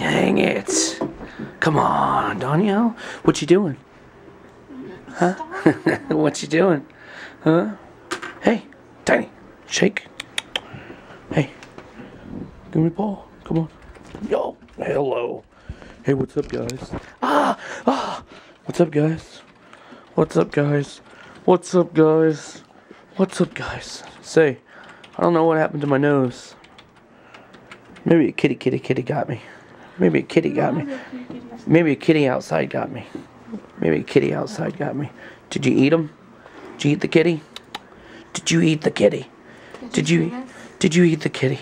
Dang it. Come on, Dawnyelle. What you doing? Huh? what you doing? Huh? Hey, Tiny, shake. Hey, give me a paw. Come on. Yo, hello. Hey, what's up, guys? Ah, ah. What's up, guys? What's up, guys? What's up, guys? What's up, guys? Say, I don't know what happened to my nose. Maybe a kitty, kitty, kitty got me. Maybe a kitty got me. Maybe a kitty outside got me. Maybe a kitty outside got me. Did you eat him? Did you eat the kitty? Did you eat the kitty? Did you did you eat the kitty?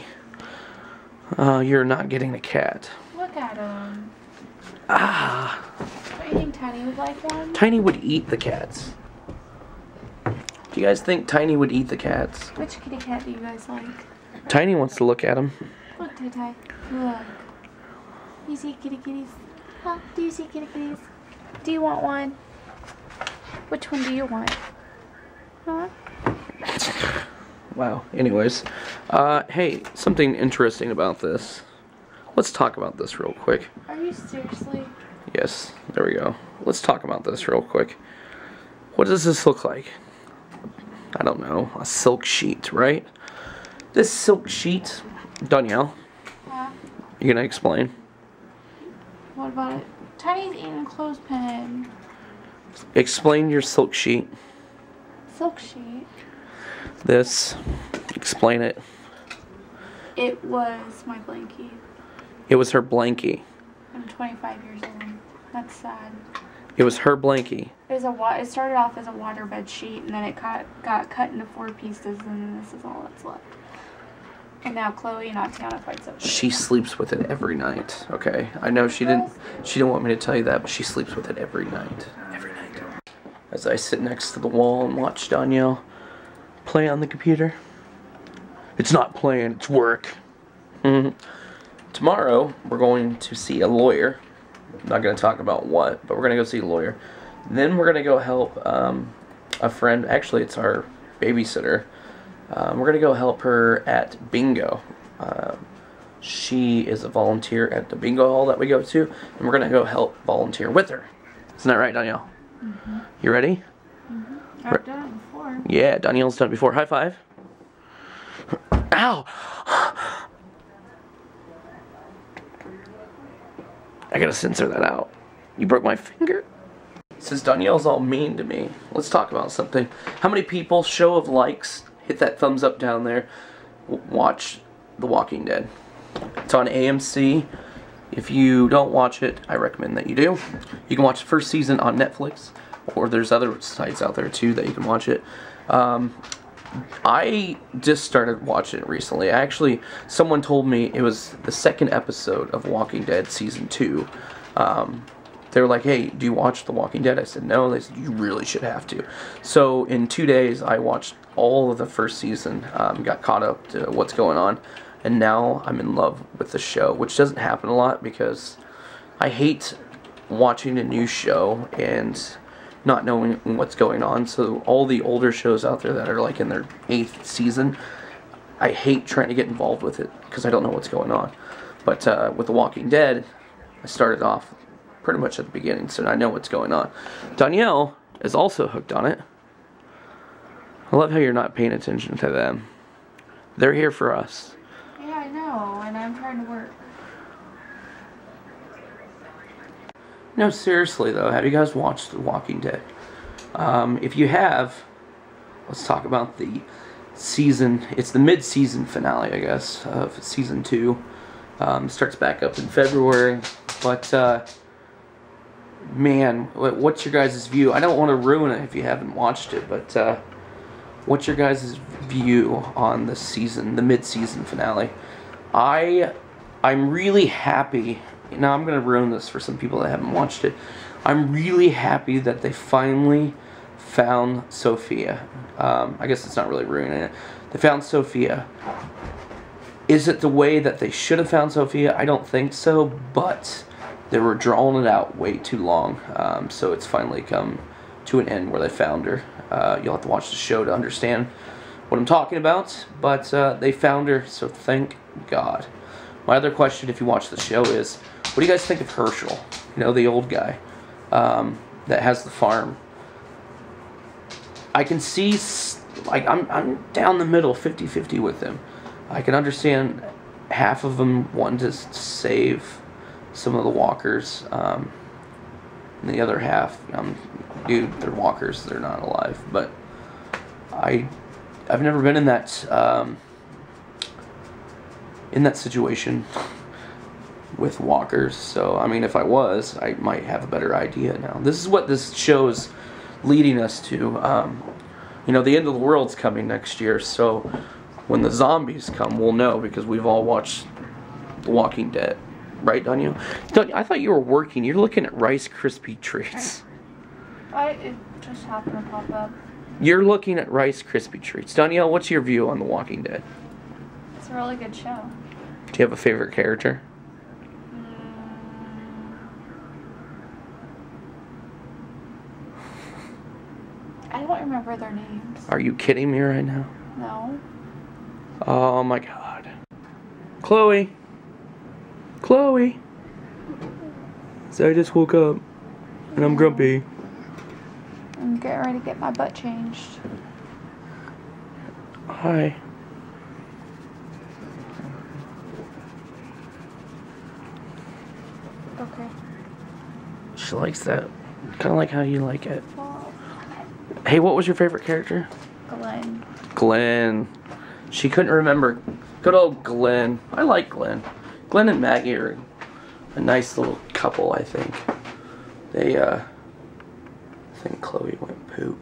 Uh, you're not getting the cat. Look at him. Ah, Don't you think Tiny would like one? Tiny would eat the cats. Do you guys think Tiny would eat the cats? Which kitty cat do you guys like? Tiny wants to look at him. Look, Tai. Look. You see kitty kitties? Huh? Do you see kitty kitties? Do you want one? Which one do you want? Huh? Wow. Anyways, uh, hey, something interesting about this. Let's talk about this real quick. Are you seriously? Yes, there we go. Let's talk about this real quick. What does this look like? I don't know. A silk sheet, right? This silk sheet, Dawnyelle, Yeah. you gonna explain? What about it? Tiny's eating a clothespin. Explain your silk sheet. Silk sheet. This, explain it. It was my blankie. It was her blankie. I'm 25 years old. That's sad. It was her blankie. It was a wa- It started off as a waterbed sheet, and then it got got cut into four pieces, and then this is all that's left. And now Chloe and Tatiana fights over it. She sleeps with it every night. Okay, I know she didn't. She didn't want me to tell you that, but she sleeps with it every night. Every night. As I sit next to the wall and watch Dawnyelle play on the computer. It's not playing. It's work. Mhm. Tomorrow we're going to see a lawyer. I'm not going to talk about what, but we're going to go see a lawyer. Then we're going to go help um, a friend. Actually, it's our babysitter. Um, we're going to go help her at bingo. Um, she is a volunteer at the bingo hall that we go to, and we're going to go help volunteer with her. Isn't that right, Dawnyelle? You ready? I've done it before. Yeah, Dawnyelle's done it before. High five. Ow! I gotta censor that out. You broke my finger. Since Dawnyelle's all mean to me, let's talk about something. How many people, show of likes, hit that thumbs up down there, watch The Walking Dead? It's on AMC. If you don't watch it, I recommend that you do. You can watch the first season on Netflix, or there's other sites out there too that you can watch it. Um, I just started watching it recently. I Actually, someone told me it was the second episode of Walking Dead season two. Um, they were like, "Hey, do you watch The Walking Dead?" I said, "No." They said, "You really should have to." So in two days, I watched all of the first season, um, got caught up to what's going on, and now I'm in love with the show, which doesn't happen a lot because I hate watching a new show and not knowing what's going on. So all the older shows out there that are like in their eighth season, I hate trying to get involved with it because I don't know what's going on. But uh, with The Walking Dead, I started off pretty much at the beginning, so I know what's going on. Dawnyelle is also hooked on it. I love how you're not paying attention to them. They're here for us. Yeah, I know, and I'm trying to work. No, seriously though, have you guys watched The Walking Dead? Um, if you have, let's talk about the season. It's the mid-season finale, I guess, of season two. Um, starts back up in February, but uh, man, what's your guys' view? I don't want to ruin it if you haven't watched it, but uh, what's your guys' view on the season, the mid-season finale? I, I'm really happy. Now I'm gonna ruin this for some people that haven't watched it. I'm really happy that they finally found Sophia. Um, I guess it's not really ruining it. They found Sophia. Is it the way that they should have found Sophia? I don't think so, but they were drawing it out way too long. Um, so it's finally come to an end where they found her. Uh, you'll have to watch the show to understand what I'm talking about, but uh, they found her, so thank God. My other question, if you watch the show, is What do you guys think of Hershel? You know, the old guy um, that has the farm. I can see, like, I'm, I'm down the middle, 50 50 with him. I can understand half of them wanting to save some of the walkers. Um, the other half, um, dude, they're walkers, they're not alive. But I, I've never been in that, um, in that situation with walkers. So, I mean, if I was, I might have a better idea now. This is what this show's leading us to. Um, you know, the end of the world's coming next year, so when the zombies come, we'll know because we've all watched The Walking Dead. Right, Dawnyelle? I thought you were working. You're looking at Rice Krispie treats. I it just happened to pop up. You're looking at Rice Krispie treats. Dawnyelle, what's your view on The Walking Dead? It's a really good show. Do you have a favorite character? Mm. I don't remember their names. Are you kidding me right now? No. Oh my god. Chloe. Chloe. So I just woke up and I'm grumpy. I'm getting ready to get my butt changed. Hi. Okay. She likes that. Kind of like how you like it. Well, Hey, what was your favorite character? Glenn. Glenn. She couldn't remember. Good old Glenn. I like Glenn. Glenn and Maggie are a nice little couple, I think. They, uh, I think Chloe went poop.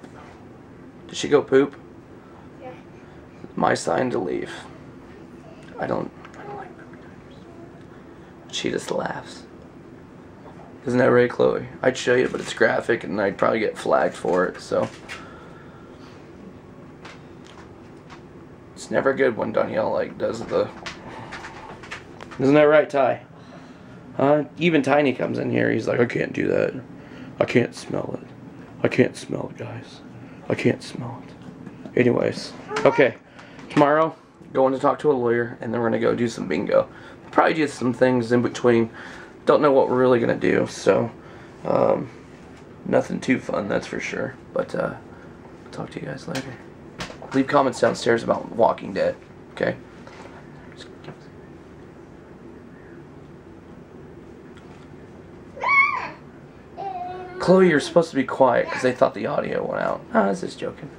Did she go poop? Yeah. My sign to leave. I don't, I don't like times. She just laughs. Isn't that right, Chloe? I'd show you, but it's graphic and I'd probably get flagged for it, so. It's never good when Dawnyelle like does the. Isn't that right, Ty? Huh? Even Tiny comes in here. He's like, I can't do that. I can't smell it. I can't smell it, guys. I can't smell it. Anyways, okay. Tomorrow, going to talk to a lawyer, and then we're gonna go do some bingo. Probably do some things in between. Don't know what we're really gonna do, so um, nothing too fun, that's for sure. But uh, talk to you guys later. Leave comments downstairs about Walking Dead. Okay. Chloe, you're supposed to be quiet because they thought the audio went out. Ah, I was just joking.